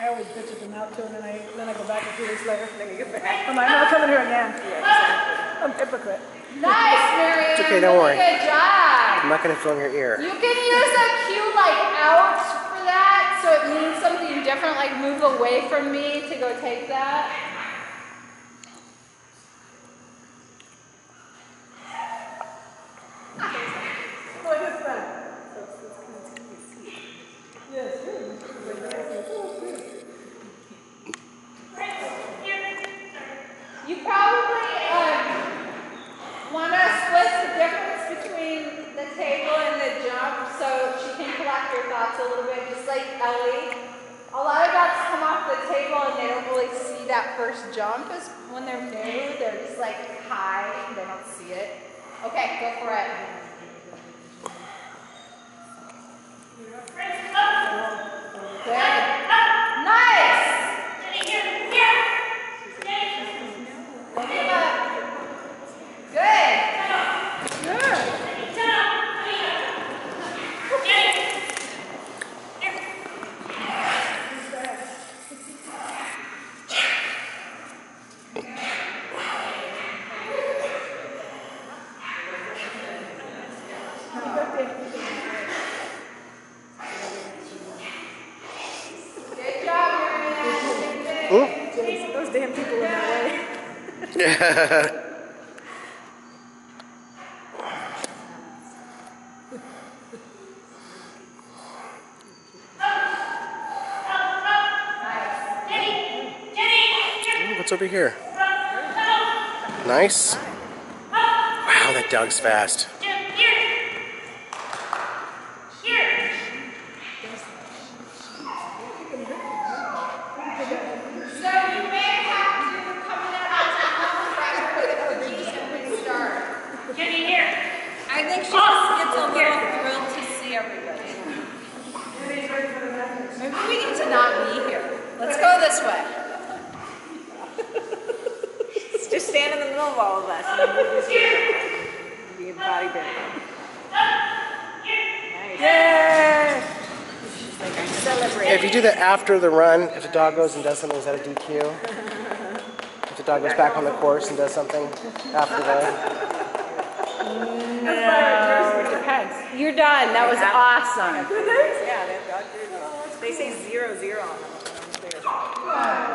I always bitch at them out too, and then I, then I go back a few weeks later. Then you get back. I'm like, I'm never coming here again. Yeah, exactly. I'm a hypocrite. Nice, Mary Anne. It's okay, don't worry. Good job. I'm not going to film your ear. You can use a cue like out for that, so it means something different, like move away from me to go take that. You probably um, want to split the difference between the table and the jump so she can collect your thoughts a little bit, just like Ellie. A lot of dogs come off the table and they don't really see that first jump as when they're new. They're just like high and they don't see it. Okay, go for it. Good. Nice. Look him up. Good. Good job, Mary Anne. Ooh. Jeez, those damn people in that way. Ooh, What's over here? Nice. Wow, that dog's fast. So you may have to come in at a time back with the cookies and restart. I think she just gets a little thrilled to see everybody. Maybe we need to not be here. Let's go this way. Just stand in the middle of all of us and then we'll just be a bodybuilder. Nice. Yay! Like, I'm celebrating. If you do that after the run, if the dog goes and does something, is that a DQ? If the dog goes back on the course and does something after that? No, it depends. You're done. That was awesome. Yeah, they've got good. They say zero zero on them upstairs.